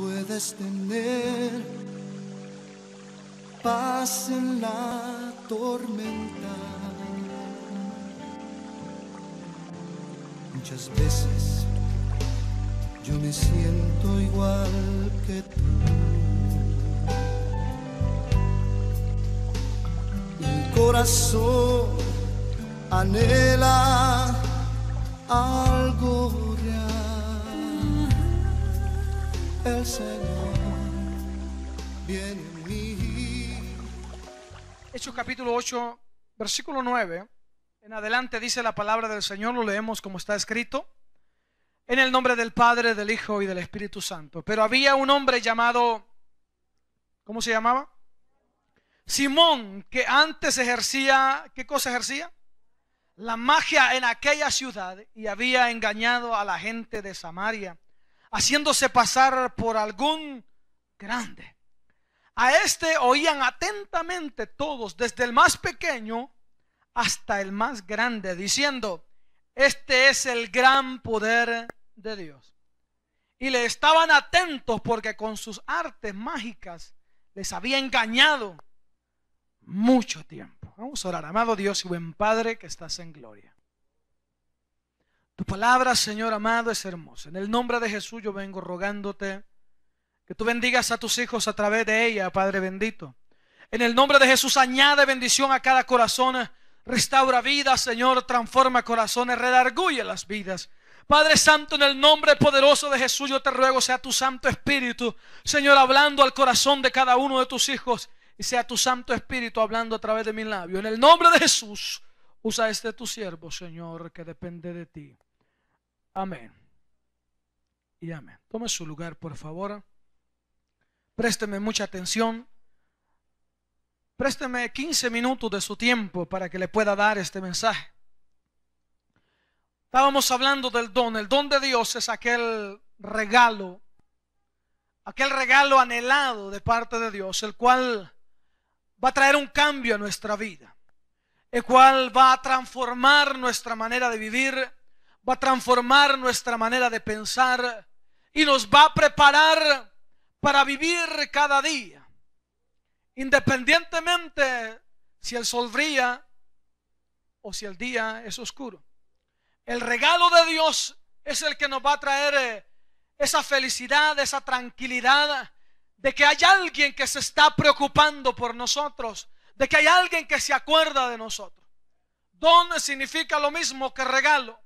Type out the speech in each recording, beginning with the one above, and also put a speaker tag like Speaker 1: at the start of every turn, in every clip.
Speaker 1: puedes tener paz en la tormenta. Muchas veces yo me siento igual que tú. Mi corazón anhela algo El Señor viene en mí.
Speaker 2: Hechos capítulo 8, versículo 9. En adelante dice la palabra del Señor, lo leemos como está escrito. En el nombre del Padre, del Hijo y del Espíritu Santo. Pero había un hombre llamado, ¿cómo se llamaba? Simón, que antes ejercía, ¿qué cosa ejercía? La magia en aquella ciudad y había engañado a la gente de Samaria, haciéndose pasar por algún grande. A este oían atentamente todos, desde el más pequeño hasta el más grande, diciendo, este es el gran poder de Dios. Y le estaban atentos porque con sus artes mágicas les había engañado mucho tiempo. Vamos a orar, amado Dios y buen Padre que estás en gloria. Tu palabra, Señor amado, es hermosa. En el nombre de Jesús yo vengo rogándote que tú bendigas a tus hijos a través de ella, Padre bendito. En el nombre de Jesús añade bendición a cada corazón. Restaura vidas, Señor, transforma corazones, redarguye las vidas. Padre Santo, en el nombre poderoso de Jesús, yo te ruego, sea tu Santo Espíritu, Señor, hablando al corazón de cada uno de tus hijos, y sea tu Santo Espíritu hablando a través de mi labio. En el nombre de Jesús, usa este tu siervo, Señor, que depende de ti. Amén. Y amén. Tome su lugar, por favor. Présteme mucha atención. Présteme 15 minutos de su tiempo para que le pueda dar este mensaje. Estábamos hablando del don. El don de Dios es aquel regalo, aquel regalo anhelado de parte de Dios, el cual va a traer un cambio a nuestra vida, el cual va a transformar nuestra manera de vivir, va a transformar nuestra manera de pensar y nos va a preparar para vivir cada día, independientemente si el sol brilla o si el día es oscuro. El regalo de Dios es el que nos va a traer eh, esa felicidad, esa tranquilidad de que hay alguien que se está preocupando por nosotros, de que hay alguien que se acuerda de nosotros. Don significa lo mismo que regalo.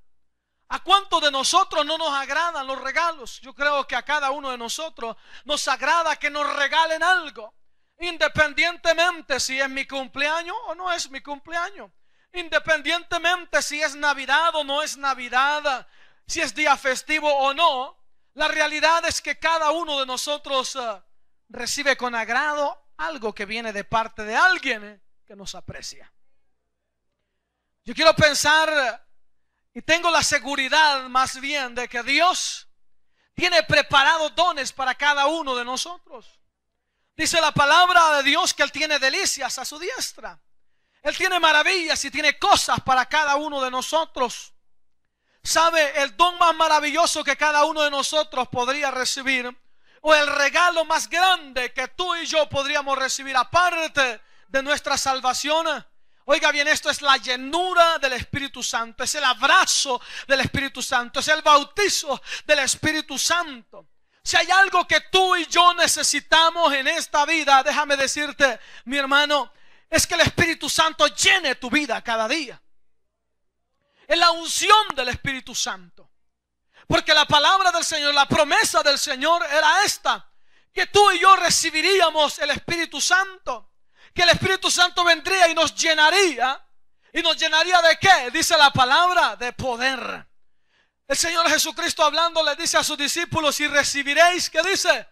Speaker 2: ¿A cuánto de nosotros no nos agradan los regalos? Yo creo que a cada uno de nosotros nos agrada que nos regalen algo, independientemente si es mi cumpleaños o no es mi cumpleaños. Independientemente si es Navidad o no es Navidad, si es día festivo o no, la realidad es que cada uno de nosotros uh, recibe con agrado algo que viene de parte de alguien eh, que nos aprecia. Yo quiero pensar y tengo la seguridad más bien de que Dios tiene preparados dones para cada uno de nosotros. Dice la palabra de Dios que Él tiene delicias a su diestra. Él tiene maravillas y tiene cosas para cada uno de nosotros. ¿Sabe? El don más maravilloso que cada uno de nosotros podría recibir, o el regalo más grande que tú y yo podríamos recibir, aparte de nuestra salvación. Oiga bien, esto es la llenura del Espíritu Santo, es el abrazo del Espíritu Santo, es el bautizo del Espíritu Santo. Si hay algo que tú y yo necesitamos en esta vida, déjame decirte, mi hermano, es que el Espíritu Santo llene tu vida cada día. Es la unción del Espíritu Santo. Porque la palabra del Señor, la promesa del Señor era esta, que tú y yo recibiríamos el Espíritu Santo, que el Espíritu Santo vendría y nos llenaría. ¿Y nos llenaría de qué? Dice la palabra, de poder. El Señor Jesucristo hablando le dice a sus discípulos, y recibiréis, ¿qué dice?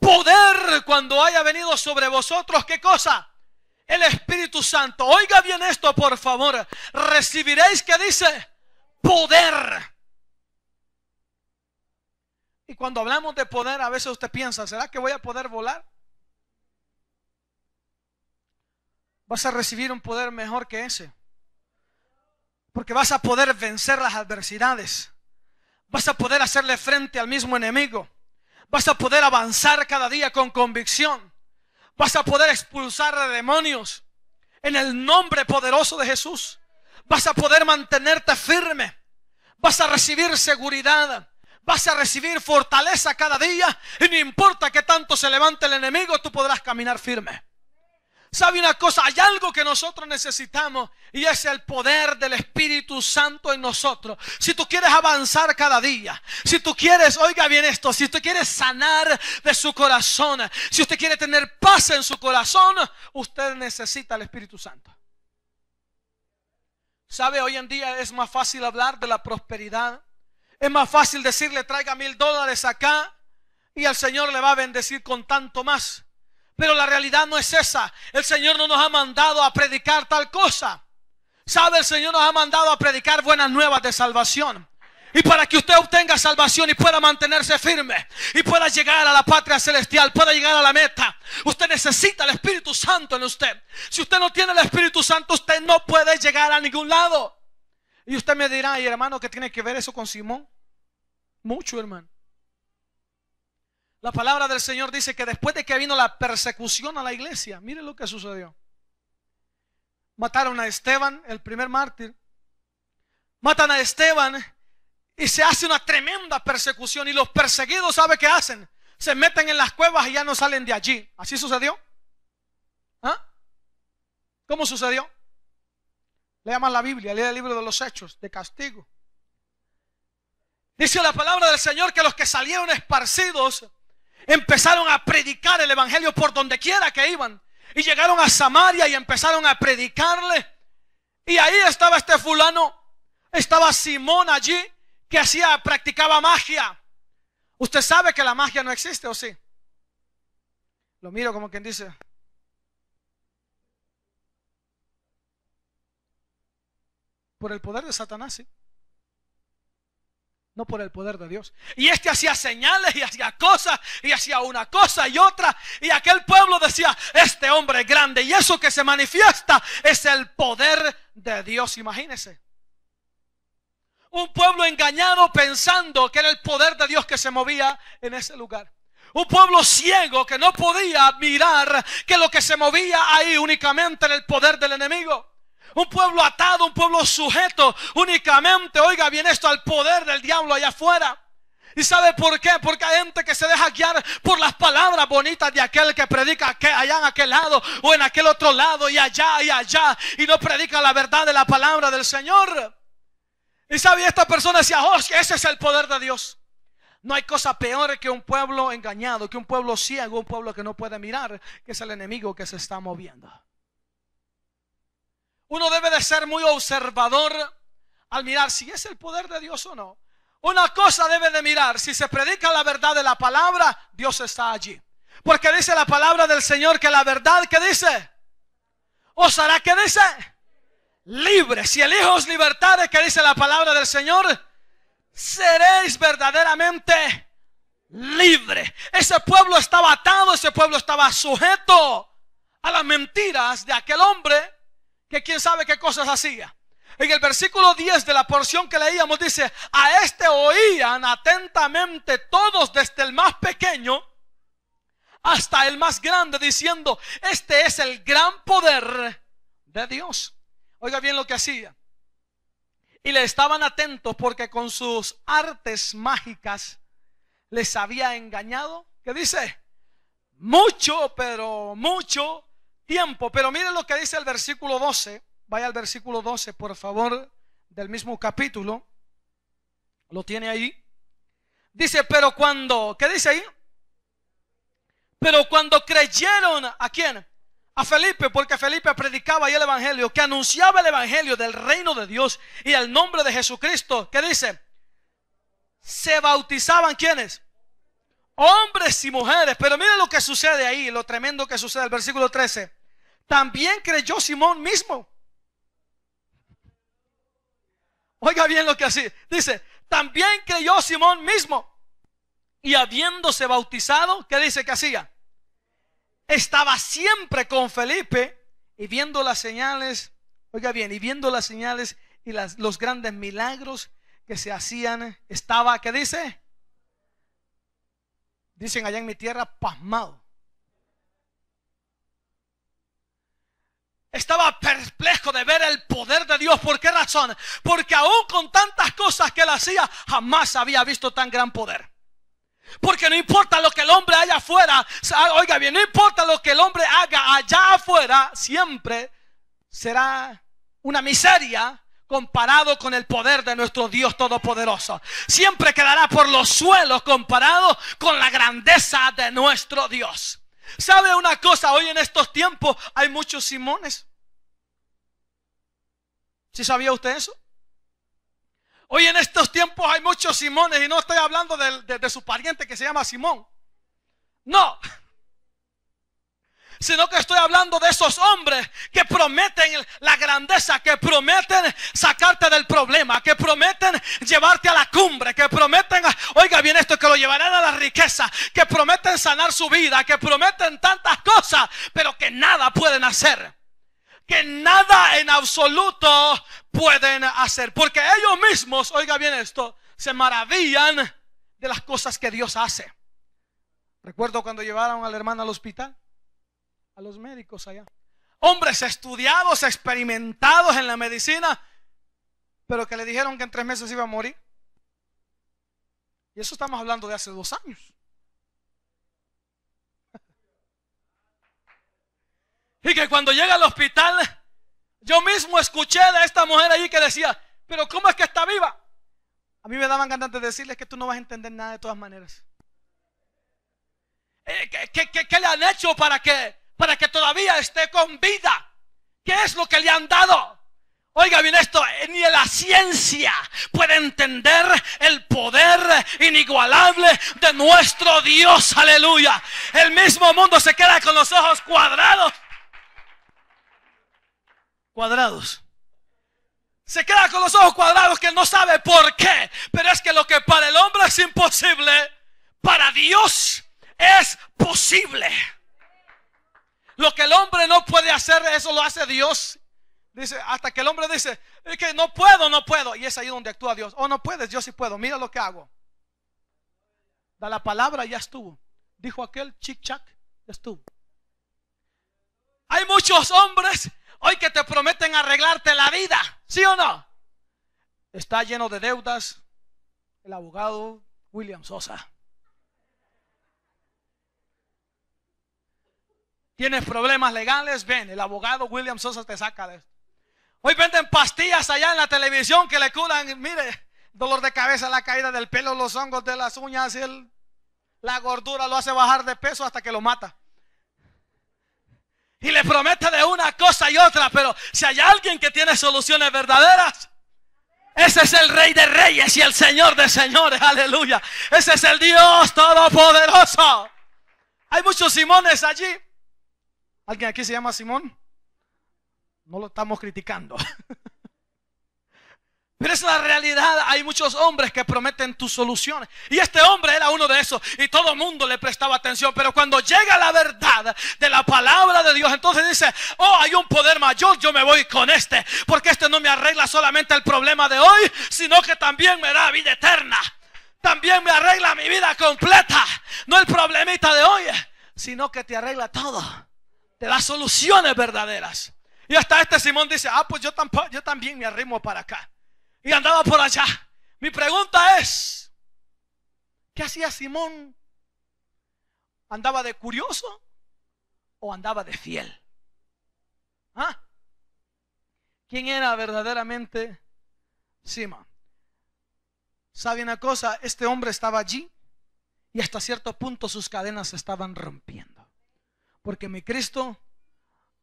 Speaker 2: Poder cuando haya venido sobre vosotros, ¿qué cosa? el Espíritu Santo. Oiga bien esto, por favor. Recibiréis que dice poder. Y cuando hablamos de poder, a veces usted piensa, ¿será que voy a poder volar? Vas a recibir un poder mejor que ese. Porque vas a poder vencer las adversidades. Vas a poder hacerle frente al mismo enemigo. Vas a poder avanzar cada día con convicción. Vas a poder expulsar a demonios en el nombre poderoso de Jesús. Vas a poder mantenerte firme. Vas a recibir seguridad. Vas a recibir fortaleza cada día. Y no importa que tanto se levante el enemigo, tú podrás caminar firme. ¿Sabe una cosa? Hay algo que nosotros necesitamos y es el poder del Espíritu Santo en nosotros. Si tú quieres avanzar cada día, si tú quieres, oiga bien esto, si tú quieres sanar de su corazón, si usted quiere tener paz en su corazón, usted necesita el Espíritu Santo. ¿Sabe? Hoy en día es más fácil hablar de la prosperidad. Es más fácil decirle traiga mil dólares acá y el Señor le va a bendecir con tanto más. Pero la realidad no es esa. El Señor no nos ha mandado a predicar tal cosa. ¿Sabe? El Señor nos ha mandado a predicar buenas nuevas de salvación. Y para que usted obtenga salvación y pueda mantenerse firme y pueda llegar a la patria celestial, pueda llegar a la meta, usted necesita el Espíritu Santo en usted. Si usted no tiene el Espíritu Santo, usted no puede llegar a ningún lado. Y usted me dirá, y hermano, ¿qué tiene que ver eso con Simón? Mucho, hermano. La palabra del Señor dice que después de que vino la persecución a la iglesia, miren lo que sucedió. Mataron a Esteban, el primer mártir. Matan a Esteban y se hace una tremenda persecución. Y los perseguidos, ¿sabe qué hacen? Se meten en las cuevas y ya no salen de allí. ¿Así sucedió? ¿Ah? ¿Cómo sucedió? Lea más la Biblia, lea el libro de los hechos, de castigo. Dice la palabra del Señor que los que salieron esparcidos empezaron a predicar el Evangelio por donde quiera que iban. Y llegaron a Samaria y empezaron a predicarle. Y ahí estaba este fulano, estaba Simón allí, que hacía, practicaba magia. Usted sabe que la magia no existe, ¿o sí? Lo miro como quien dice. Por el poder de Satanás, sí no por el poder de Dios. Y este hacía señales y hacía cosas y hacía una cosa y otra. Y aquel pueblo decía, este hombre es grande. Y eso que se manifiesta es el poder de Dios. Imagínese. Un pueblo engañado pensando que era el poder de Dios que se movía en ese lugar. Un pueblo ciego que no podía mirar que lo que se movía ahí únicamente era el poder del enemigo. Un pueblo atado, un pueblo sujeto únicamente, oiga bien esto, al poder del diablo allá afuera. ¿Y sabe por qué? Porque hay gente que se deja guiar por las palabras bonitas de aquel que predica que allá en aquel lado o en aquel otro lado y allá y allá y no predica la verdad de la palabra del Señor. Y sabe, esta persona decía, oh, ese es el poder de Dios. No hay cosa peor que un pueblo engañado, que un pueblo ciego, un pueblo que no puede mirar, que es el enemigo que se está moviendo. Uno debe de ser muy observador al mirar si es el poder de Dios o no. Una cosa debe de mirar, si se predica la verdad de la palabra, Dios está allí. Porque dice la palabra del Señor que la verdad que dice, os hará que dice, libre. Si el Hijo os libertare, que dice la palabra del Señor, seréis verdaderamente libre. Ese pueblo estaba atado, ese pueblo estaba sujeto a las mentiras de aquel hombre que quién sabe qué cosas hacía. En el versículo 10 de la porción que leíamos dice, a este oían atentamente todos desde el más pequeño hasta el más grande, diciendo, este es el gran poder de Dios. Oiga bien lo que hacía. Y le estaban atentos porque con sus artes mágicas les había engañado. ¿Qué dice? Mucho, pero mucho tiempo. Pero miren lo que dice el versículo 12. Vaya al versículo 12, por favor, del mismo capítulo. Lo tiene ahí. Dice, pero cuando, ¿qué dice ahí? Pero cuando creyeron a quién? A Felipe, porque Felipe predicaba ahí el Evangelio, que anunciaba el Evangelio del reino de Dios y el nombre de Jesucristo. ¿Qué dice? Se bautizaban quiénes? Hombres y mujeres. Pero miren lo que sucede ahí, lo tremendo que sucede. El versículo 13 también creyó Simón mismo. Oiga bien lo que así dice, también creyó Simón mismo. Y habiéndose bautizado, ¿qué dice que hacía? Estaba siempre con Felipe y viendo las señales, oiga bien, y viendo las señales y los grandes milagros que se hacían, estaba, ¿qué dice? Dicen allá en mi tierra, pasmado. Estaba perplejo de ver el poder de Dios. ¿Por qué razón? Porque aún con tantas cosas que él hacía, jamás había visto tan gran poder. Porque no importa lo que el hombre haya afuera, oiga bien, no importa lo que el hombre haga allá afuera, siempre será una miseria comparado con el poder de nuestro Dios Todopoderoso. Siempre quedará por los suelos comparado con la grandeza de nuestro Dios. ¿Sabe una cosa? Hoy en estos tiempos hay muchos Simones. ¿Sí sabía usted eso? Hoy en estos tiempos hay muchos Simones y no estoy hablando de, su pariente que se llama Simón. No sino que estoy hablando de esos hombres que prometen la grandeza, que prometen sacarte del problema, que prometen llevarte a la cumbre, que prometen, oiga bien esto, que lo llevarán a la riqueza, que prometen sanar su vida, que prometen tantas cosas, pero que nada pueden hacer. Que nada en absoluto pueden hacer. Porque ellos mismos, oiga bien esto, se maravillan de las cosas que Dios hace. Recuerdo cuando llevaron a la hermana al hospital a los médicos allá. Hombres estudiados, experimentados en la medicina, pero que le dijeron que en tres meses iba a morir. Y eso estamos hablando de hace dos años. Y que cuando llega al hospital, yo mismo escuché de esta mujer allí que decía, pero ¿cómo es que está viva? A mí me daban ganas de decirles que tú no vas a entender nada de todas maneras. Eh, ¿Qué, qué le han hecho para que para que todavía esté con vida. ¿Qué es lo que le han dado? Oiga bien esto, ni la ciencia puede entender el poder inigualable de nuestro Dios, aleluya. El mismo mundo se queda con los ojos cuadrados. Cuadrados. Se queda con los ojos cuadrados que no sabe por qué. Pero es que lo que para el hombre es imposible, para Dios es posible. Lo que el hombre no puede hacer, eso lo hace Dios. Dice, hasta que el hombre dice, es que no puedo, no puedo. Y es ahí donde actúa Dios. Oh, no puedes, yo sí puedo. Mira lo que hago. Da la palabra, ya estuvo. Dijo aquel chic chac, ya estuvo. Hay muchos hombres hoy que te prometen arreglarte la vida. ¿Sí o no? Está lleno de deudas. El abogado William Sosa. Tienes problemas legales, ven, el abogado William Sosa te saca de esto. Hoy venden pastillas allá en la televisión que le curan, mire, dolor de cabeza, la caída del pelo, los hongos de las uñas, y la gordura lo hace bajar de peso hasta que lo mata. Y le promete de una cosa y otra, pero si hay alguien que tiene soluciones verdaderas, ese es el rey de reyes y el señor de señores, aleluya. Ese es el Dios todopoderoso. Hay muchos Simones allí. ¿Alguien aquí se llama Simón? No lo estamos criticando. Pero es la realidad. Hay muchos hombres que prometen tus soluciones. Y este hombre era uno de esos. Y todo el mundo le prestaba atención. Pero cuando llega la verdad de la palabra de Dios, entonces dice, oh, hay un poder mayor, yo me voy con este. Porque este no me arregla solamente el problema de hoy, sino que también me da vida eterna. También me arregla mi vida completa. No el problemita de hoy, sino que te arregla todo te da soluciones verdaderas. Y hasta este Simón dice, ah, pues yo, tampoco, yo también me arrimo para acá. Y andaba por allá. Mi pregunta es, ¿qué hacía Simón? ¿Andaba de curioso o andaba de fiel? ¿Ah? ¿Quién era verdaderamente Simón? ¿Sabe una cosa? Este hombre estaba allí y hasta cierto punto sus cadenas se estaban rompiendo. Porque mi Cristo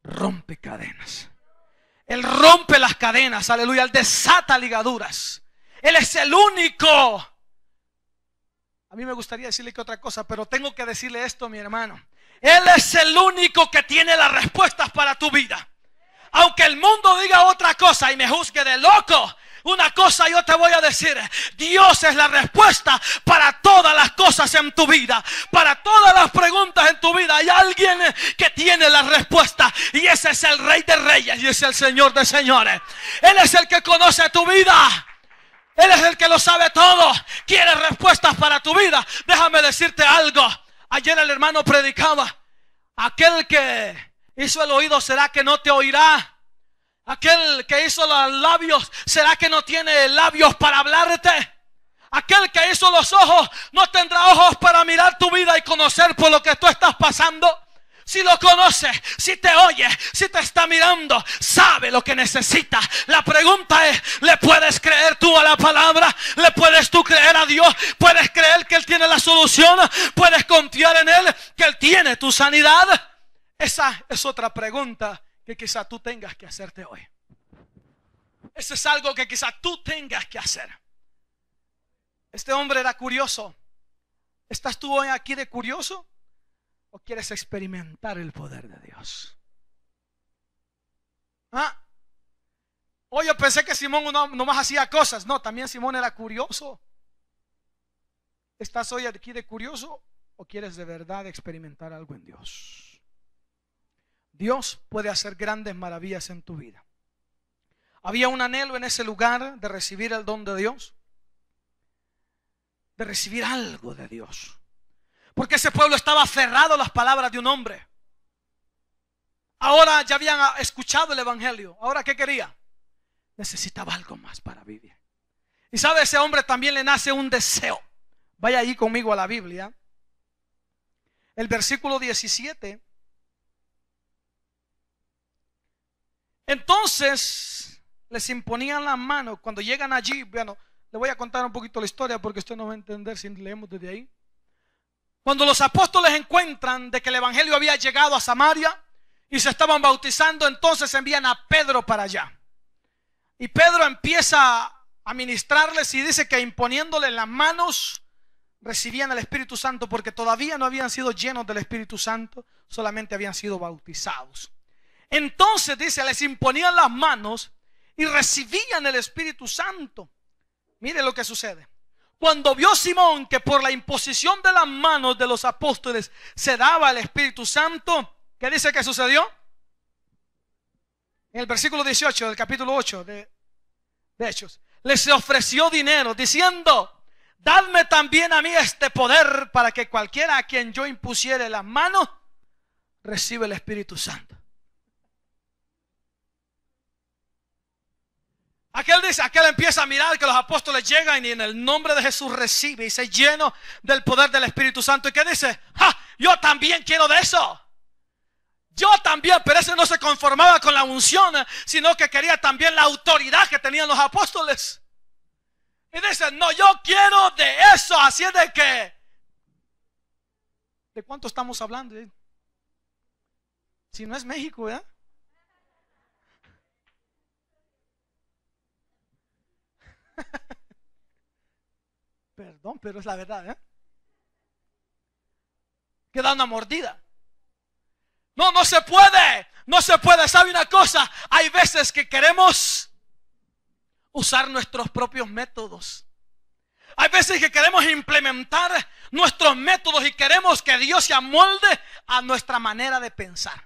Speaker 2: rompe cadenas. Él rompe las cadenas, aleluya. Él desata ligaduras. Él es el único. A mí me gustaría decirle que otra cosa, pero tengo que decirle esto, mi hermano. Él es el único que tiene las respuestas para tu vida. Aunque el mundo diga otra cosa y me juzgue de loco, una cosa yo te voy a decir, Dios es la respuesta para todas las cosas en tu vida, para todas las preguntas en tu vida. Hay alguien que tiene la respuesta y ese es el Rey de Reyes y es el Señor de Señores. Él es el que conoce tu vida. Él es el que lo sabe todo. Quiere respuestas para tu vida. Déjame decirte algo. Ayer el hermano predicaba, aquel que hizo el oído será que no te oirá. Aquel que hizo los labios, ¿será que no tiene labios para hablarte? Aquel que hizo los ojos, no tendrá ojos para mirar tu vida y conocer por lo que tú estás pasando. Si lo conoce, si te oye, si te está mirando, sabe lo que necesita. La pregunta es, ¿le puedes creer tú a la palabra? ¿Le puedes tú creer a Dios? ¿Puedes creer que Él tiene la solución? ¿Puedes confiar en Él que Él tiene tu sanidad? Esa es otra pregunta que quizá tú tengas que hacerte hoy. Eso es algo que quizá tú tengas que hacer. Este hombre era curioso. ¿Estás tú hoy aquí de curioso? ¿O quieres experimentar el poder de Dios? ¿Ah? Hoy yo pensé que Simón no, más hacía cosas. No, también Simón era curioso. ¿Estás hoy aquí de curioso o quieres de verdad experimentar algo en Dios? Dios puede hacer grandes maravillas en tu vida. Había un anhelo en ese lugar de recibir el don de Dios, de recibir algo de Dios. Porque ese pueblo estaba aferrado a las palabras de un hombre. Ahora ya habían escuchado el Evangelio. Ahora, ¿qué quería? Necesitaba algo más para vivir. Y sabe, ese hombre también le nace un deseo. Vaya ahí conmigo a la Biblia. El versículo 17 Entonces les imponían la mano. Cuando llegan allí, bueno, le voy a contar un poquito la historia porque usted no va a entender si leemos desde ahí. Cuando los apóstoles encuentran de que el Evangelio había llegado a Samaria y se estaban bautizando, entonces envían a Pedro para allá. Y Pedro empieza a ministrarles y dice que imponiéndole las manos recibían el Espíritu Santo porque todavía no habían sido llenos del Espíritu Santo, solamente habían sido bautizados. Entonces dice, les imponían las manos y recibían el Espíritu Santo. Mire lo que sucede. Cuando vio Simón que por la imposición de las manos de los apóstoles se daba el Espíritu Santo, ¿qué dice que sucedió? En el versículo 18 del capítulo 8 de, de Hechos, les ofreció dinero diciendo, dadme también a mí este poder para que cualquiera a quien yo impusiere las manos reciba el Espíritu Santo. Aquel dice, aquel empieza a mirar que los apóstoles llegan y en el nombre de Jesús recibe y se lleno del poder del Espíritu Santo. ¿Y qué dice? ¡Ja! Yo también quiero de eso. Yo también, pero ese no se conformaba con la unción, sino que quería también la autoridad que tenían los apóstoles. Y dice, no, yo quiero de eso. Así es de que, ¿de cuánto estamos hablando? Si no es México, ¿eh? Perdón, pero es la verdad, ¿eh? Que da una mordida. No, no se puede. No se puede. ¿Sabe una cosa? Hay veces que queremos usar nuestros propios métodos. Hay veces que queremos implementar nuestros métodos y queremos que Dios se amolde a nuestra manera de pensar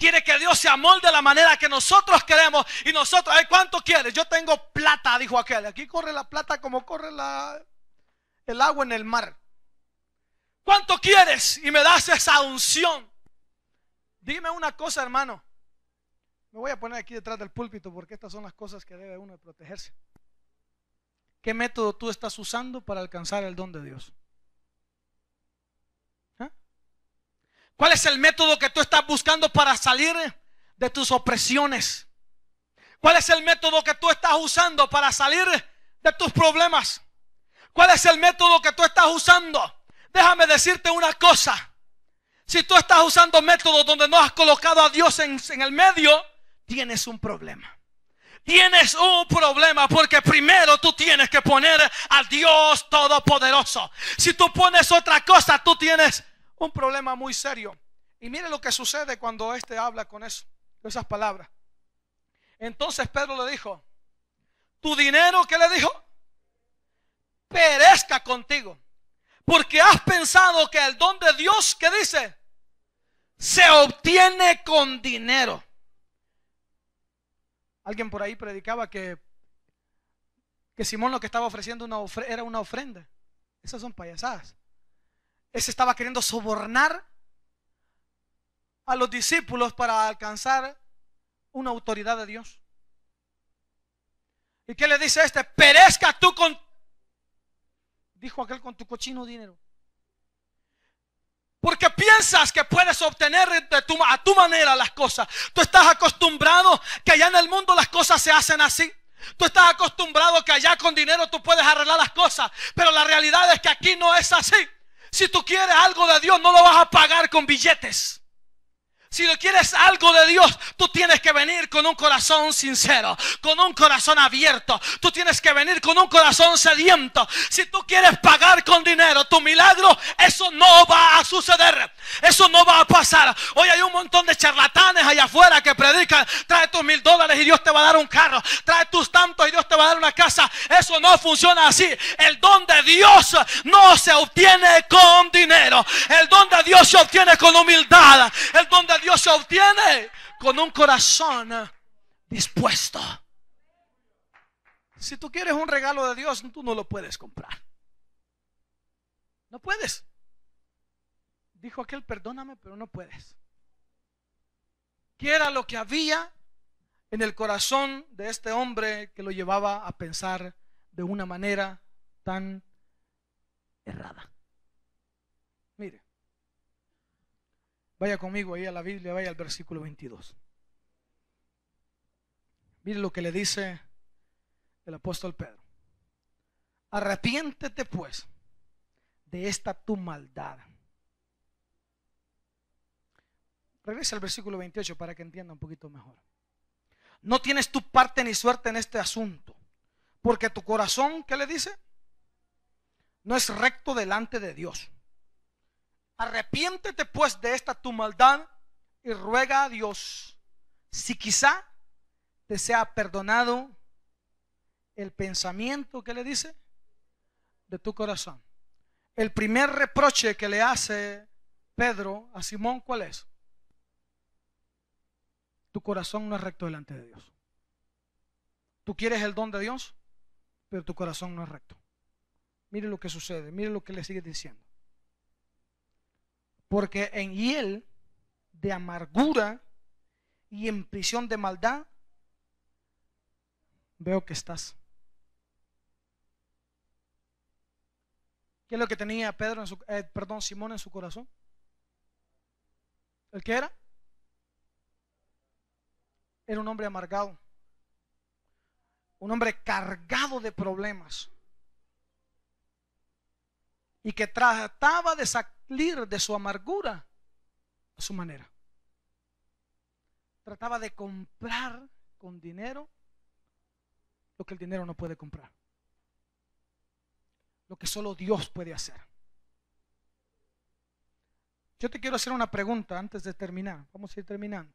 Speaker 2: quiere que Dios se amolde de la manera que nosotros queremos. Y nosotros, ¿cuánto quieres? Yo tengo plata, dijo aquel. Aquí corre la plata como corre el agua en el mar. ¿Cuánto quieres? Y me das esa unción. Dime una cosa, hermano. Me voy a poner aquí detrás del púlpito porque estas son las cosas que debe uno protegerse. ¿Qué método tú estás usando para alcanzar el don de Dios? ¿Cuál es el método que tú estás buscando para salir de tus opresiones? ¿Cuál es el método que tú estás usando para salir de tus problemas? ¿Cuál es el método que tú estás usando? Déjame decirte una cosa. Si tú estás usando métodos donde no has colocado a Dios en, el medio, tienes un problema. Tienes un problema porque primero tú tienes que poner a Dios Todopoderoso. Si tú pones otra cosa, tú tienes un problema muy serio. Y mire lo que sucede cuando éste habla con eso, esas palabras. Entonces Pedro le dijo, tu dinero, ¿qué le dijo? Perezca contigo. Porque has pensado que el don de Dios, ¿qué dice? Se obtiene con dinero. Alguien por ahí predicaba que, que Simón lo que estaba ofreciendo era una ofrenda. Esas son payasadas. Ese estaba queriendo sobornar a los discípulos para alcanzar una autoridad de Dios. ¿Y qué le dice este? Perezca tú con, dijo aquel, con tu cochino dinero. Porque piensas que puedes obtener de tu, a tu manera las cosas. Tú estás acostumbrado que allá en el mundo las cosas se hacen así. Tú estás acostumbrado que allá con dinero tú puedes arreglar las cosas. Pero la realidad es que aquí no es así. Si tú quieres algo de Dios, no lo vas a pagar con billetes. Si no quieres algo de Dios, tú tienes que venir con un corazón sincero, con un corazón abierto. Tú tienes que venir con un corazón sediento. Si tú quieres pagar con dinero tu milagro, eso no va a suceder. Eso no va a pasar. Hoy hay un montón de charlatanes allá afuera que predican, trae tus mil dólares y Dios te va a dar un carro. Trae tus tantos y Dios te va a dar una casa. Eso no funciona así. El don de Dios no se obtiene con dinero. El don de Dios se obtiene con humildad. El don de Dios se obtiene con un corazón dispuesto. Si tú quieres un regalo de Dios, tú no lo puedes comprar. No puedes. Dijo aquel, perdóname, pero no puedes. ¿Qué era lo que había en el corazón de este hombre que lo llevaba a pensar de una manera tan errada? Mire, Vaya conmigo ahí a la Biblia, vaya al versículo 22. Mire lo que le dice el apóstol Pedro. Arrepiéntete pues de esta tu maldad. Regresa al versículo 28 para que entienda un poquito mejor. No tienes tu parte ni suerte en este asunto, porque tu corazón, ¿qué le dice? No es recto delante de Dios. Arrepiéntete pues de esta tu maldad y ruega a Dios si quizá te sea perdonado el pensamiento que le dice de tu corazón. El primer reproche que le hace Pedro a Simón, ¿cuál es? Tu corazón no es recto delante de Dios. Tú quieres el don de Dios, pero tu corazón no es recto. Mire lo que sucede, mire lo que le sigue diciendo. Porque en hiel de amargura y en prisión de maldad veo que estás. ¿Qué es lo que tenía Pedro en su, eh, perdón, Simón en su corazón? ¿El que era? Era un hombre amargado. Un hombre cargado de problemas. Y que trataba de sacar de su amargura a su manera. Trataba de comprar con dinero lo que el dinero no puede comprar. Lo que solo Dios puede hacer. Yo te quiero hacer una pregunta antes de terminar. Vamos a ir terminando.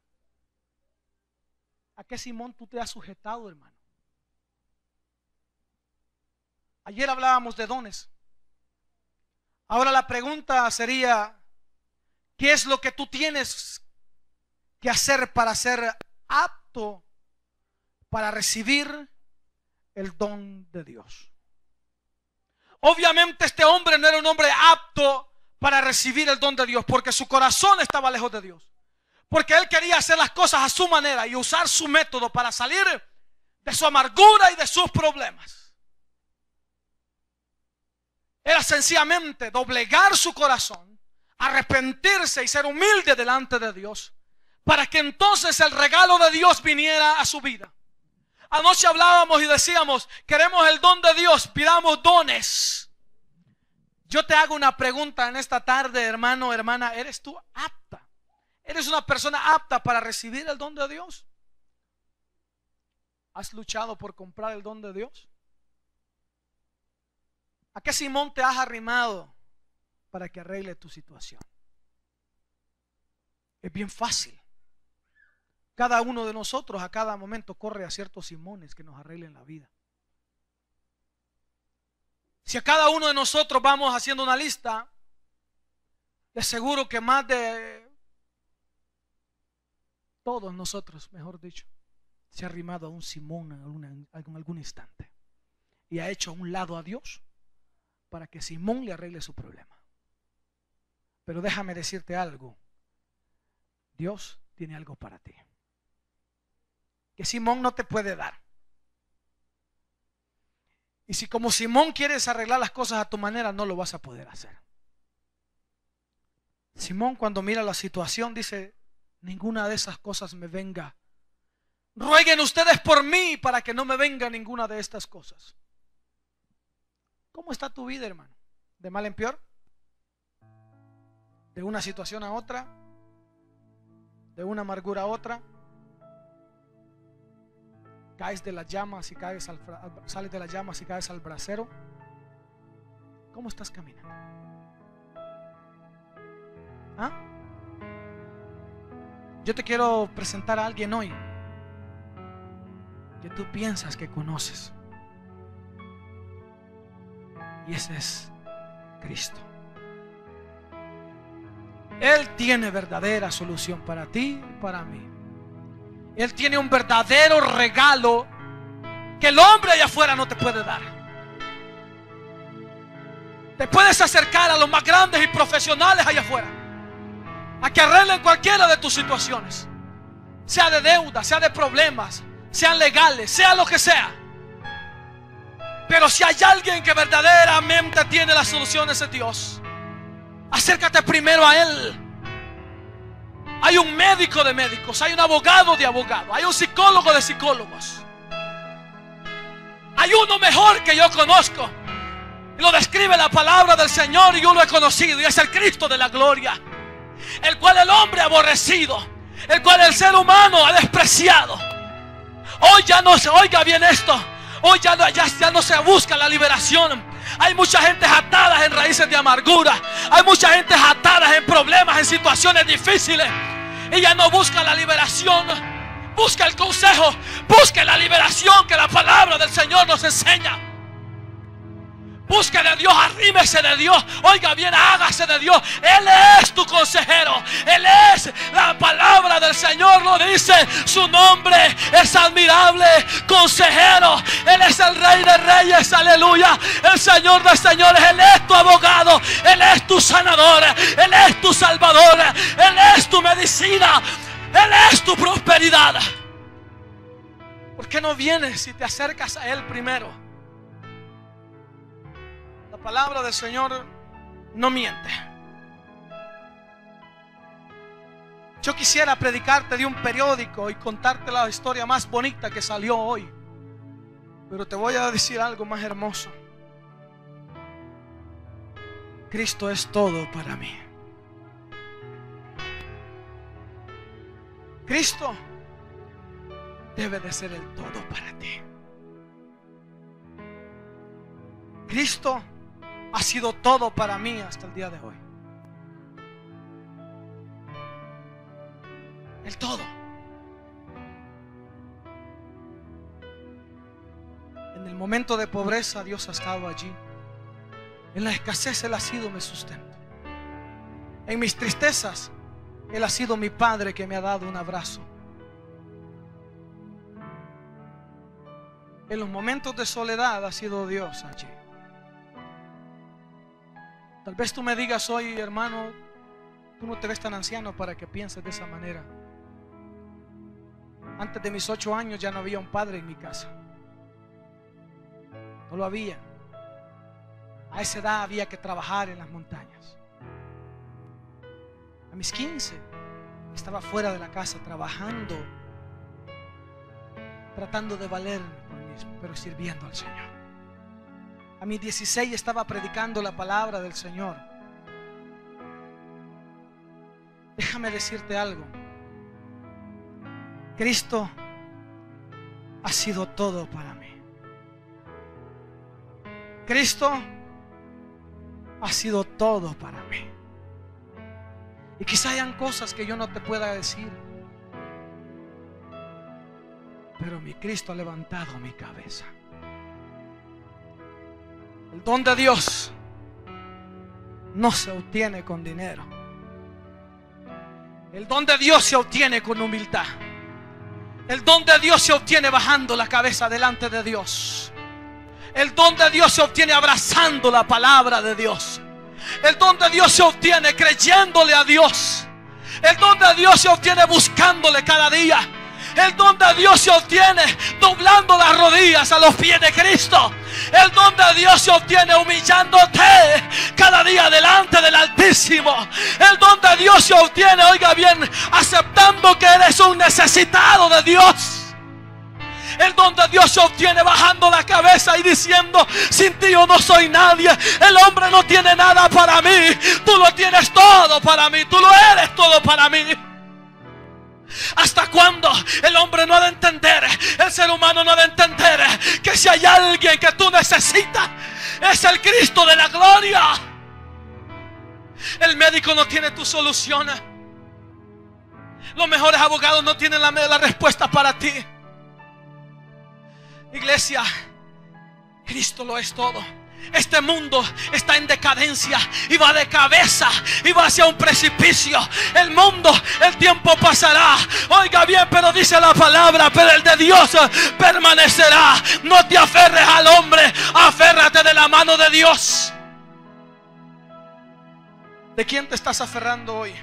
Speaker 2: ¿A qué Simón tú te has sujetado, hermano? Ayer hablábamos de dones. Ahora la pregunta sería, ¿qué es lo que tú tienes que hacer para ser apto para recibir el don de Dios? Obviamente este hombre no era un hombre apto para recibir el don de Dios porque su corazón estaba lejos de Dios. Porque él quería hacer las cosas a su manera y usar su método para salir de su amargura y de sus problemas era sencillamente doblegar su corazón, arrepentirse y ser humilde delante de Dios, para que entonces el regalo de Dios viniera a su vida. Anoche hablábamos y decíamos, queremos el don de Dios, pidamos dones. Yo te hago una pregunta en esta tarde, hermano, hermana, ¿eres tú apta? ¿Eres una persona apta para recibir el don de Dios? ¿Has luchado por comprar el don de Dios? ¿A qué Simón te has arrimado para que arregle tu situación? Es bien fácil. Cada uno de nosotros a cada momento corre a ciertos Simones que nos arreglen la vida. Si a cada uno de nosotros vamos haciendo una lista, es seguro que más de todos nosotros, mejor dicho, se ha arrimado a un Simón en, en algún instante y ha hecho a un lado a Dios para que Simón le arregle su problema. Pero déjame decirte algo. Dios tiene algo para ti. Que Simón no te puede dar. Y si como Simón quieres arreglar las cosas a tu manera, no lo vas a poder hacer. Simón cuando mira la situación dice, ninguna de esas cosas me venga. Rueguen ustedes por mí para que no me venga ninguna de estas cosas. ¿Cómo está tu vida, hermano? ¿De mal en peor? ¿De una situación a otra? ¿De una amargura a otra? caes de las llamas y caes al, sales de las llamas y caes al brasero. ¿Cómo estás caminando? ¿Ah? Yo te quiero presentar a alguien hoy que tú piensas que conoces. Y ese es Cristo. Él tiene verdadera solución para ti y para mí. Él tiene un verdadero regalo que el hombre allá afuera no te puede dar. Te puedes acercar a los más grandes y profesionales allá afuera a que arreglen cualquiera de tus situaciones, sea de deuda, sea de problemas, sean legales, sea lo que sea. Pero si hay alguien que verdaderamente tiene las soluciones de Dios, acércate primero a Él. Hay un médico de médicos, hay un abogado de abogados, hay un psicólogo de psicólogos. Hay uno mejor que yo conozco. Y lo describe la palabra del Señor y yo lo he conocido. Y es el Cristo de la gloria. El cual el hombre ha aborrecido. El cual el ser humano ha despreciado. Hoy ya no se oiga bien esto. Hoy ya no, ya, ya no se busca la liberación. Hay mucha gente atada en raíces de amargura. Hay mucha gente atada en problemas, en situaciones difíciles. Ella no busca la liberación. Busca el consejo. Busca la liberación que la palabra del Señor nos enseña. Busque de Dios, arrímese de Dios. Oiga bien, hágase de Dios. Él es tu consejero. Él es la palabra del Señor. Lo dice. Su nombre es admirable. Consejero. Él es el Rey de Reyes. Aleluya. El Señor de Señores. Él es tu abogado. Él es tu sanador. Él es tu salvador. Él es tu medicina. Él es tu prosperidad. ¿Por qué no vienes si te acercas a Él primero? Palabra del Señor no miente. Yo quisiera predicarte de un periódico y contarte la historia más bonita que salió hoy. Pero te voy a decir algo más hermoso. Cristo es todo para mí. Cristo debe de ser el todo para ti. Cristo ha sido todo para mí hasta el día de hoy. El todo. En el momento de pobreza Dios ha estado allí. En la escasez Él ha sido mi sustento. En mis tristezas Él ha sido mi Padre que me ha dado un abrazo. En los momentos de soledad ha sido Dios allí. Tal vez tú me digas hoy, hermano, tú no te ves tan anciano para que pienses de esa manera. Antes de mis ocho años ya no había un padre en mi casa. No lo había. A esa edad había que trabajar en las montañas. A mis 15 estaba fuera de la casa trabajando, tratando de valerme por mí mismo, pero sirviendo al Señor. A mis 16 estaba predicando la palabra del Señor. Déjame decirte algo. Cristo ha sido todo para mí. Cristo ha sido todo para mí. Y quizá hayan cosas que yo no te pueda decir. Pero mi Cristo ha levantado mi cabeza. El don de Dios no se obtiene con dinero. El don de Dios se obtiene con humildad. El don de Dios se obtiene bajando la cabeza delante de Dios. El don de Dios se obtiene abrazando la palabra de Dios. El don de Dios se obtiene creyéndole a Dios. El don de Dios se obtiene buscándole cada día. El don de Dios se obtiene doblando las rodillas a los pies de Cristo. El don de Dios se obtiene humillándote cada día delante del Altísimo. El don de Dios se obtiene, oiga bien, aceptando que eres un necesitado de Dios. El don de Dios se obtiene bajando la cabeza y diciendo, sin ti yo no soy nadie. El hombre no tiene nada para mí. Tú lo tienes todo para mí. Tú lo eres todo para mí. ¿Hasta cuándo el hombre no ha de entender? El ser humano no ha de entender que si hay alguien que tú necesitas, es el Cristo de la gloria. El médico no tiene tu solución. Los mejores abogados no tienen la, la respuesta para ti. Iglesia, Cristo lo es todo. Este mundo está en decadencia y va de cabeza y va hacia un precipicio. El mundo, el tiempo pasará. Oiga bien, pero dice la palabra, pero el de Dios permanecerá. No te aferres al hombre, aférrate de la mano de Dios. ¿De quién te estás aferrando hoy?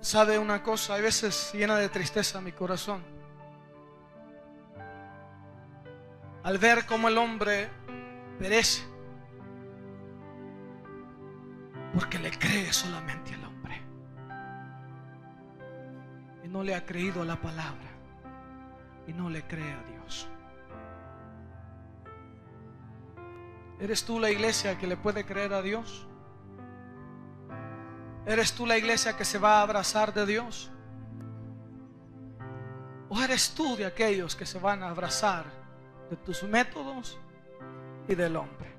Speaker 2: ¿Sabe una cosa? Hay veces llena de tristeza mi corazón. Al ver cómo el hombre perece. Porque le cree solamente al hombre. Y no le ha creído la palabra. Y no le cree a Dios. ¿Eres tú la iglesia que le puede creer a Dios? ¿Eres tú la iglesia que se va a abrazar de Dios? ¿O eres tú de aquellos que se van a abrazar de tus métodos y del hombre?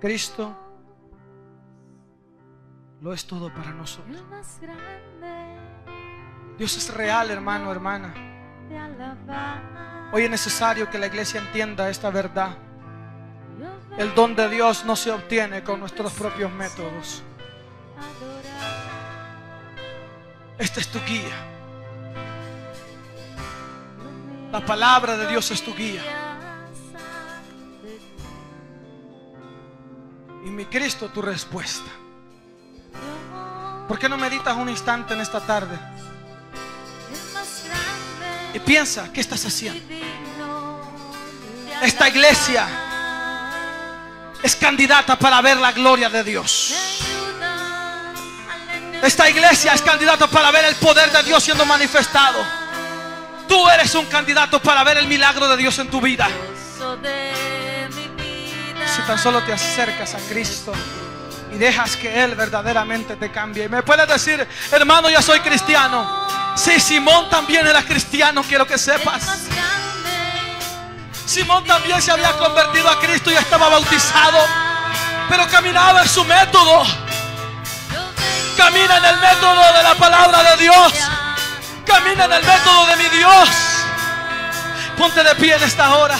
Speaker 2: Cristo lo es todo para nosotros. Dios es real, hermano, hermana. Hoy es necesario que la iglesia entienda esta verdad. El don de Dios no se obtiene con nuestros propios métodos. Esta es tu guía. La palabra de Dios es tu guía. Y mi Cristo tu respuesta. ¿Por qué no meditas un instante en esta tarde? Y piensa, ¿qué estás haciendo? Esta iglesia es candidata para ver la gloria de Dios. Esta iglesia es candidata para ver el poder de Dios siendo manifestado. Tú eres un candidato para ver el milagro de Dios en tu vida. Si tan solo te acercas a Cristo y dejas que Él verdaderamente te cambie. Y me puedes decir, hermano, ya soy cristiano. Si Simón también era cristiano, quiero que sepas. Simón también se había convertido a Cristo y estaba bautizado, pero caminaba en su método. Camina en el método de la palabra de Dios. Camina en el método de mi Dios. Ponte de pie en esta hora.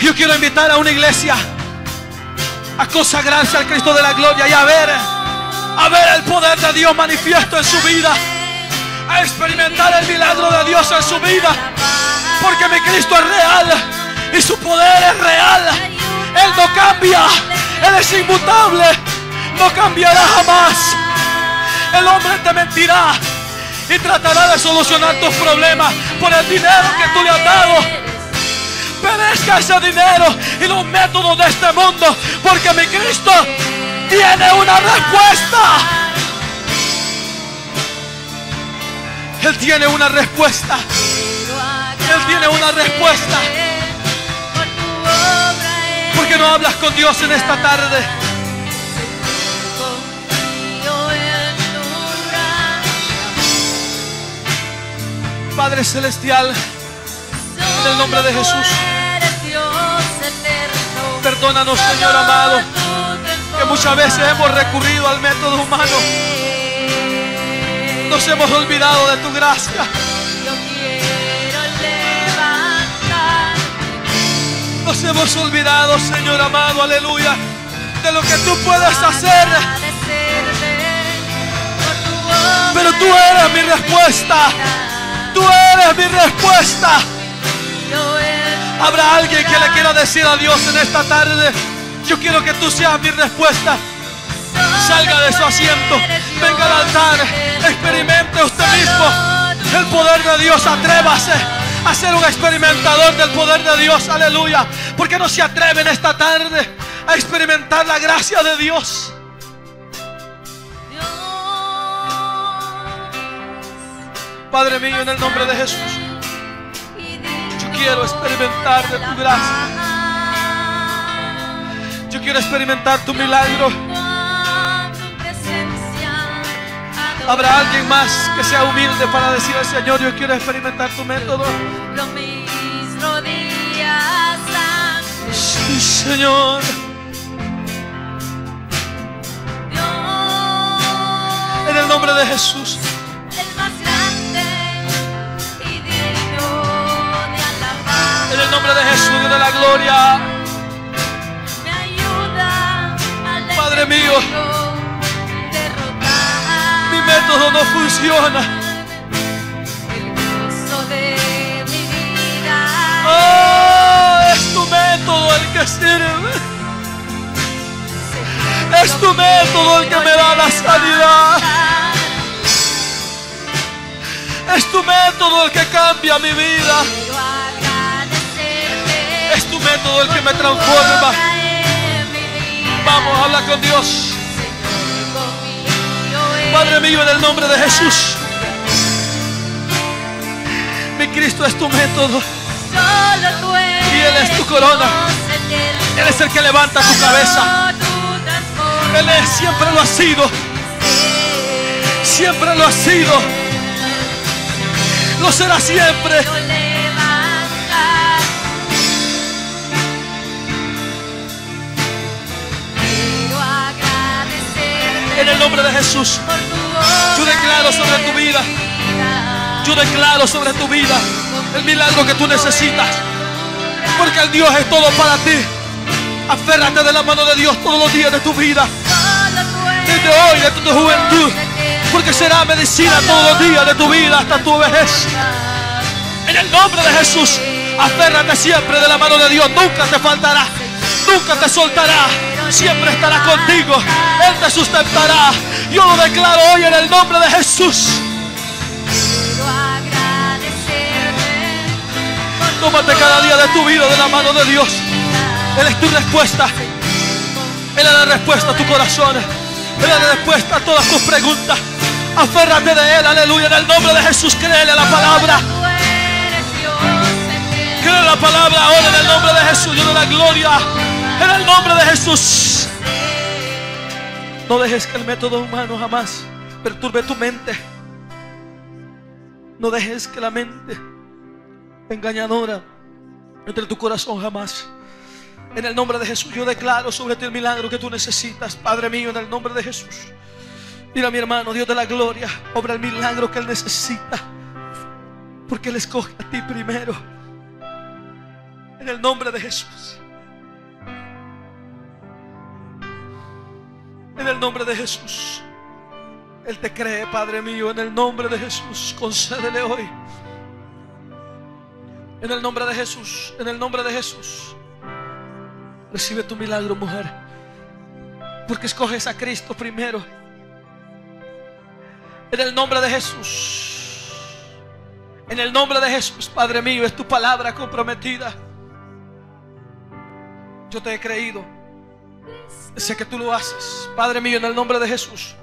Speaker 2: Yo quiero invitar a una iglesia a consagrarse al Cristo de la gloria y a ver, a ver el poder de Dios manifiesto en su vida, a experimentar el milagro de Dios en su vida, porque mi Cristo es real y su poder es real. Él no cambia, Él es inmutable, no cambiará jamás. El hombre te mentirá y tratará de solucionar tus problemas por el dinero que tú le has dado perezca ese dinero y los métodos de este mundo, porque mi Cristo tiene una respuesta. Él tiene una respuesta. Él tiene una respuesta. ¿Por qué no hablas con Dios en esta tarde? Padre Celestial, en el nombre de Jesús. Perdónanos, Señor amado, que muchas veces hemos recurrido al método humano. Nos hemos olvidado de tu gracia. Nos hemos olvidado, Señor amado, aleluya, de lo que tú puedes hacer. Pero tú eres mi respuesta. Tú eres mi respuesta. Habrá alguien que le quiera decir a Dios en esta tarde. Yo quiero que tú seas mi respuesta. Salga de su asiento. Venga al altar. Experimente usted mismo el poder de Dios. Atrévase a ser un experimentador del poder de Dios. Aleluya. Porque no se atreve en esta tarde a experimentar la gracia de Dios? Padre mío, en el nombre de Jesús, yo quiero experimentar de tu gracia. Yo quiero experimentar tu milagro. ¿Habrá alguien más que sea humilde para decir al Señor, yo quiero experimentar tu método? Sí, Señor. En el nombre de Jesús. Nombre de Jesús, de la gloria. Padre mío, mi método no funciona. Oh, es tu método el que sirve. Es tu método el que me da la sanidad. Es tu método el que cambia mi vida. Método el que me transforma. Vamos, habla con Dios. Padre mío, en el nombre de Jesús. Mi Cristo es tu método. Y Él es tu corona. Él es el que levanta tu cabeza. Él es, siempre lo ha sido. Siempre lo ha sido. Lo será siempre. Nombre de Jesús. Yo declaro sobre tu vida. Yo declaro sobre tu vida el milagro que tú necesitas. Porque el Dios es todo para ti. Aférrate de la mano de Dios todos los días de tu vida. Desde hoy, de tu juventud. Porque será medicina todos los días de tu vida hasta tu vejez. En el nombre de Jesús, aférrate siempre de la mano de Dios. Nunca te faltará. Nunca te soltará. Siempre estará contigo. Él te sustentará. Yo lo declaro hoy en el nombre de Jesús. Tómate cada día de tu vida de la mano de Dios. Él es tu respuesta. Él es la respuesta a tu corazón. Él es la respuesta a todas tus preguntas. Aférrate de Él, aleluya. En el nombre de Jesús, créele a la palabra. Cree la palabra ahora en el nombre de Jesús. Yo de la gloria. En el nombre de Jesús. No dejes que el método humano jamás perturbe tu mente. No dejes que la mente engañadora entre tu corazón jamás. En el nombre de Jesús yo declaro sobre ti el milagro que tú necesitas, Padre mío, en el nombre de Jesús. Mira mi hermano, Dios de la gloria, obra el milagro que él necesita. Porque él escoge a ti primero. En el nombre de Jesús. En el nombre de Jesús. Él te cree, Padre mío, en el nombre de Jesús. Concédele hoy. En el nombre de Jesús, en el nombre de Jesús. Recibe tu milagro, mujer. Porque escoges a Cristo primero. En el nombre de Jesús. En el nombre de Jesús, Padre mío, es tu palabra comprometida. Yo te he creído. Sé que tú lo haces. Padre mío, en el nombre de Jesús.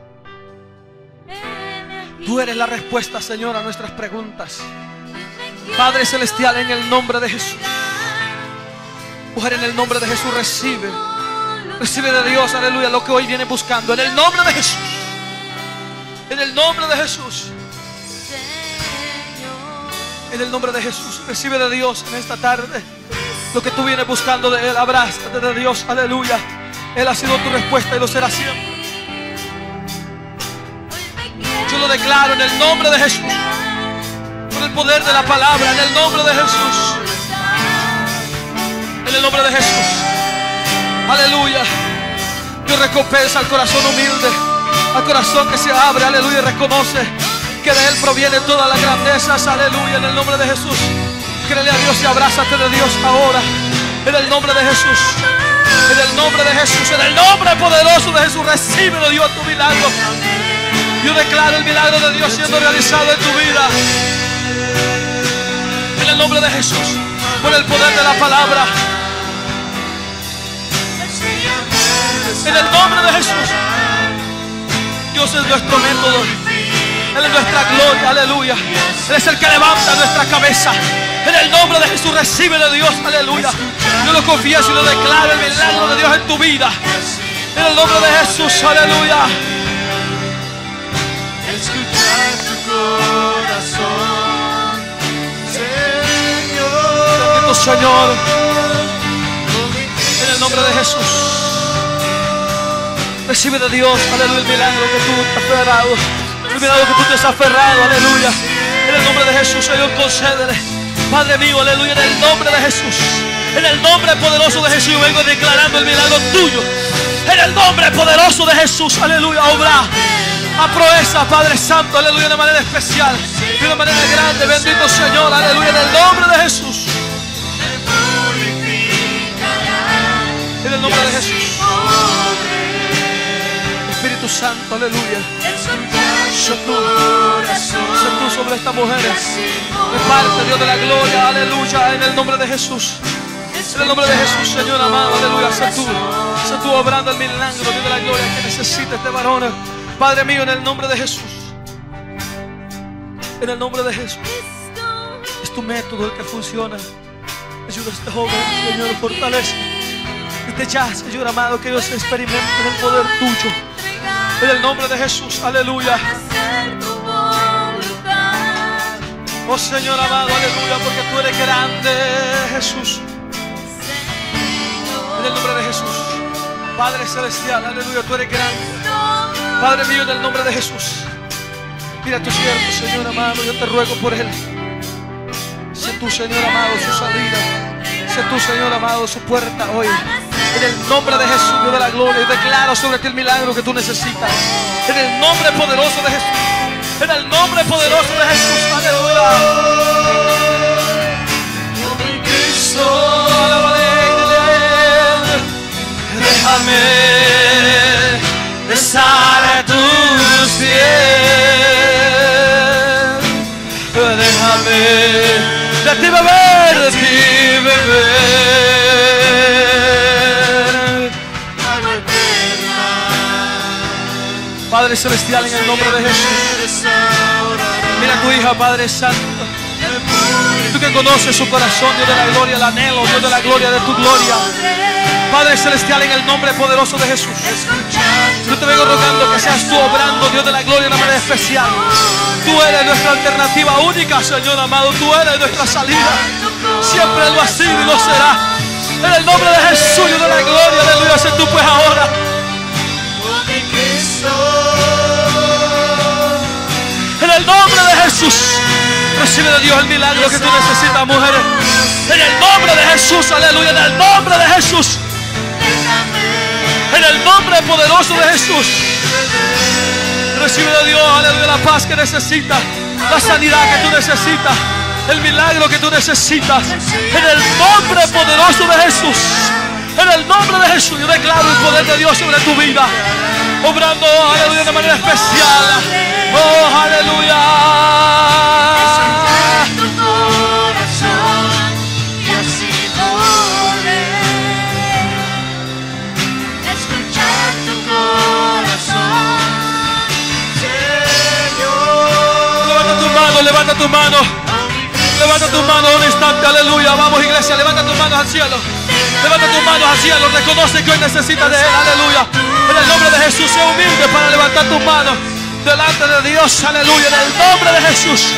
Speaker 2: Tú eres la respuesta, Señor, a nuestras preguntas. Padre Celestial, en el nombre de Jesús. Mujer, en el nombre de Jesús recibe. Recibe de Dios, aleluya, lo que hoy viene buscando. En el nombre de Jesús. En el nombre de Jesús. En el nombre de Jesús. Recibe de Dios en esta tarde lo que tú vienes buscando de Él. Abrázate de Dios, aleluya. Él ha sido tu respuesta y lo será siempre. Yo lo declaro en el nombre de Jesús. Por el poder de la palabra, en el nombre de Jesús. En el nombre de Jesús. Aleluya. Dios recompensa al corazón humilde. Al corazón que se abre, aleluya, y reconoce que de Él proviene toda la grandeza. Aleluya, en el nombre de Jesús. Créele a Dios y abrázate de Dios ahora. En el nombre de Jesús. En el nombre de Jesús. En el nombre poderoso de Jesús. Recíbelo Dios tu milagro. Yo declaro el milagro de Dios siendo realizado en tu vida. En el nombre de Jesús. Por el poder de la palabra. En el nombre de Jesús. Dios es nuestro método. Él es nuestra gloria. Aleluya. Él es el que levanta nuestra cabeza. En el nombre de Jesús recibe de Dios. Aleluya. Yo lo confieso y lo declaro el milagro de Dios en tu vida. En el nombre de Jesús. Aleluya.
Speaker 1: Escuchar tu corazón, Señor.
Speaker 2: Señor. En el nombre de Jesús. Recibe de Dios, aleluya, el milagro que tú te has aferrado. El milagro que tú te has aferrado, aleluya. En el nombre de Jesús, Señor, concédele. Padre mío, aleluya, en el nombre de Jesús. En el nombre poderoso de Jesús, vengo declarando el milagro tuyo. En el nombre poderoso de Jesús, aleluya, obra. A proeza, Padre Santo, aleluya, de manera especial. De una manera grande, bendito Señor, aleluya, en el nombre de Jesús. En el nombre de Jesús. Espíritu Santo, aleluya. Tú, sé tú sobre esta mujer. De parte, Dios de la gloria, aleluya, en el nombre de Jesús. En el nombre de Jesús, Señor amado, aleluya. Sé tú, sé tú obrando el milagro, Dios de la gloria, que necesita este varón. Padre mío, en el nombre de Jesús. En el nombre de Jesús. Es tu método el que funciona. Ayuda a este joven, Señor, fortalece. Desde ya, Señor amado, que Dios experimente el poder tuyo. En el nombre de Jesús, aleluya. Oh Señor amado, aleluya, porque tú eres grande, Jesús. En el nombre de Jesús. Padre celestial, aleluya, tú eres grande. Padre mío, en el nombre de Jesús. Mira a tu siervo, Señor amado, yo te ruego por él. Sé tú, Señor amado, su salida. Sé tú, Señor amado, su puerta hoy. En el nombre de Jesús, Dios de la gloria, declaro sobre ti el milagro que tú necesitas. En el nombre poderoso de Jesús. En el nombre poderoso de Jesús. Aleluya.
Speaker 1: Mi Cristo,
Speaker 2: Déjame besar a tus pies. Déjame Padre Celestial, en el nombre de Jesús. Mira a tu hija, Padre Santo. Tú que conoces su corazón, Dios de la gloria, el anhelo, Dios de la gloria, de tu gloria. Padre Celestial, en el nombre poderoso de Jesús. Yo te vengo rogando que seas tú obrando, Dios de la gloria, de una manera especial. Tú eres nuestra alternativa única, Señor amado. Tú eres nuestra salida. Siempre lo has sido y lo será. En el nombre de Jesús, Dios de la gloria, aleluya. Sé tú pues ahora. Nombre de Jesús. Recibe de Dios el milagro que tú necesitas, mujeres. En el nombre de Jesús, aleluya. En el nombre de Jesús. En el nombre poderoso de Jesús. Recibe de Dios, aleluya, la paz que necesitas. La sanidad que tú necesitas. El milagro que tú necesitas. En el nombre poderoso de Jesús. En el nombre de Jesús. Yo declaro el poder de Dios sobre tu vida. Obrando, aleluya, de manera especial. Oh, aleluya.
Speaker 1: tu tu.
Speaker 2: Levanta tu mano, levanta tu mano. Levanta tus manos un instante, aleluya. Vamos, iglesia, levanta tus manos al cielo. Levanta tus manos al cielo. Reconoce que hoy necesitas de Él, aleluya. En el nombre de Jesús, sé humilde para levantar tus manos delante de Dios, aleluya. En el nombre de Jesús,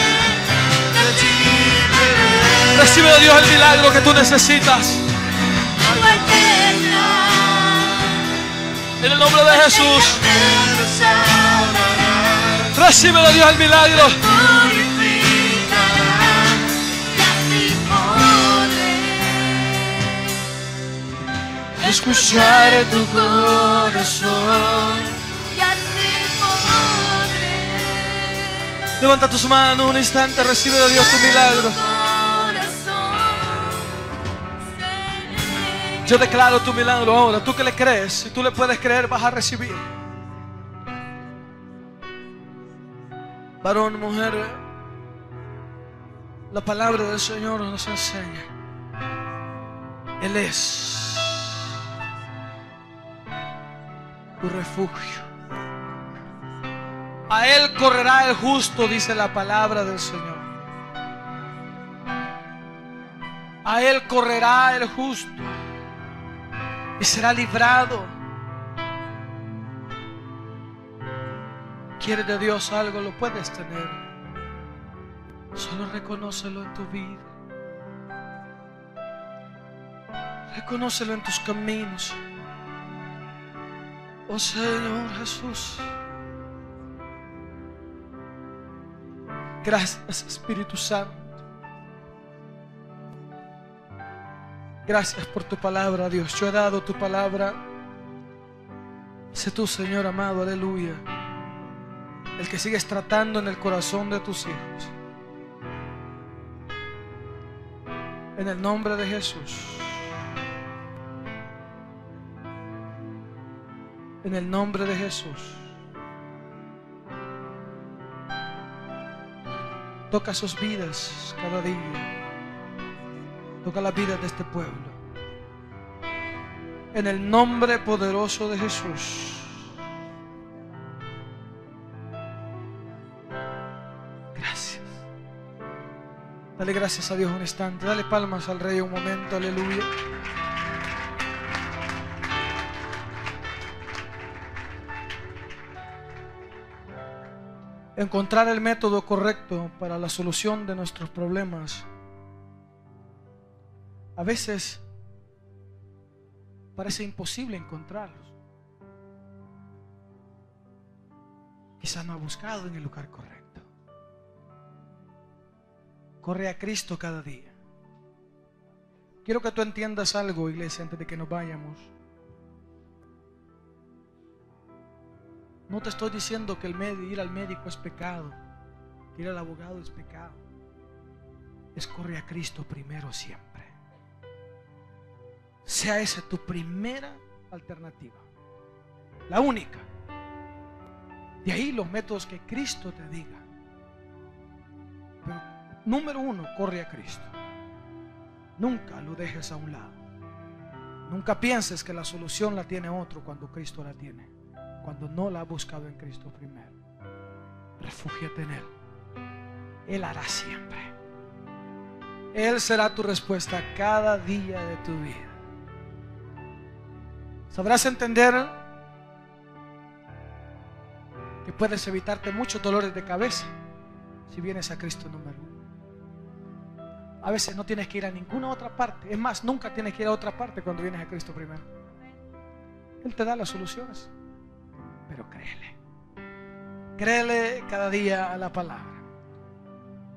Speaker 2: recibe de Dios el milagro que tú necesitas. En el nombre de Jesús, recibe de Dios el milagro. Escuchar tu corazón. Levanta tus manos un instante, recibe de Dios tu milagro. Yo declaro tu milagro ahora. Tú que le crees, si tú le puedes creer, vas a recibir. Varón, mujer, la palabra del Señor nos enseña. Él es tu refugio. A Él correrá el justo, dice la palabra del Señor. A Él correrá el justo y será librado. ¿Quieres de Dios algo? Lo puedes tener. Solo reconócelo en tu vida. Reconócelo en tus caminos. Oh Señor Jesús. Gracias Espíritu Santo. Gracias por tu palabra, Dios. Yo he dado tu palabra. Sé tú, Señor amado, aleluya. El que sigues tratando en el corazón de tus hijos. En el nombre de Jesús. En el nombre de Jesús. Toca sus vidas cada día. Toca la vida de este pueblo. En el nombre poderoso de Jesús. Gracias. Dale gracias a Dios un instante. Dale palmas al Rey un momento. Aleluya. Encontrar el método correcto para la solución de nuestros problemas. A veces parece imposible encontrarlos. Quizás no ha buscado en el lugar correcto. Corre a Cristo cada día. Quiero que tú entiendas algo, iglesia, antes de que nos vayamos. No te estoy diciendo que el ir al médico es pecado, que ir al abogado es pecado. Es corre a Cristo primero siempre. Sea esa tu primera alternativa. La única. De ahí los métodos que Cristo te diga. Pero número uno, corre a Cristo. Nunca lo dejes a un lado. Nunca pienses que la solución la tiene otro cuando Cristo la tiene cuando no la ha buscado en Cristo primero. Refúgiate en Él. Él hará siempre. Él será tu respuesta cada día de tu vida. Sabrás entender que puedes evitarte muchos dolores de cabeza si vienes a Cristo número uno. A veces no tienes que ir a ninguna otra parte. Es más, nunca tienes que ir a otra parte cuando vienes a Cristo primero. Él te da las soluciones pero créele. Créele cada día a la palabra.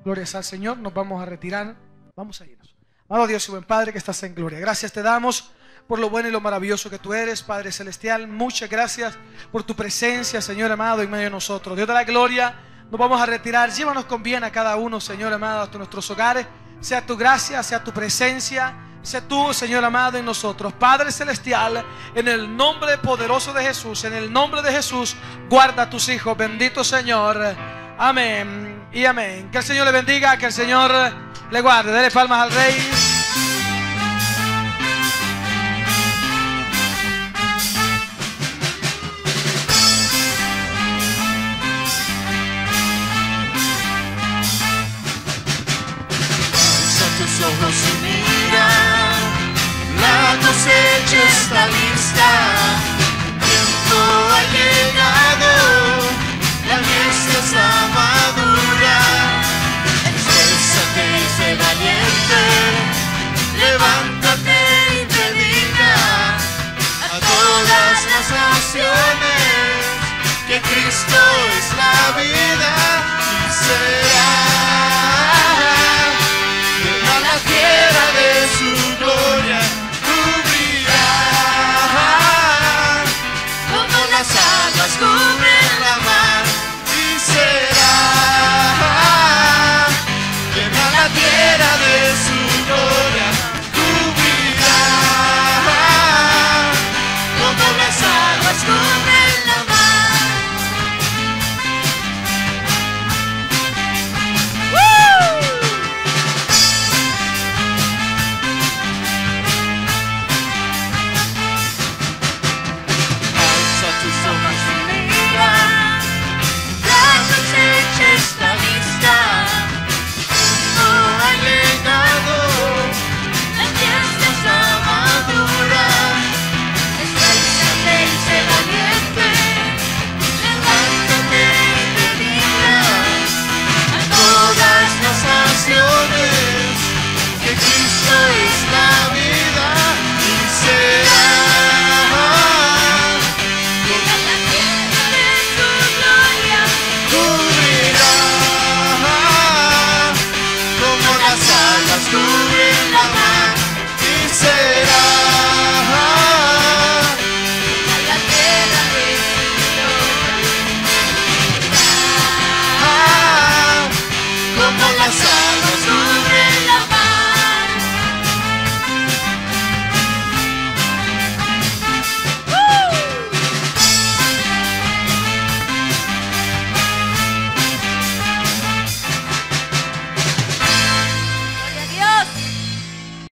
Speaker 2: Gloria al Señor, nos vamos a retirar. Vamos a irnos. Amado Dios y buen Padre que estás en gloria. Gracias te damos por lo bueno y lo maravilloso que tú eres, Padre Celestial. Muchas gracias por tu presencia, Señor amado, en medio de nosotros. Dios de la gloria, nos vamos a retirar. Llévanos con bien a cada uno, Señor amado, hasta nuestros hogares. Sea tu gracia, sea tu presencia Sé tú, Señor amado, en nosotros. Padre Celestial, en el nombre poderoso de Jesús, en el nombre de Jesús, guarda a tus hijos. Bendito Señor. Amén y amén. Que el Señor le bendiga, que el Señor le guarde. Dele palmas al Rey.
Speaker 1: Que Cristo es la vida.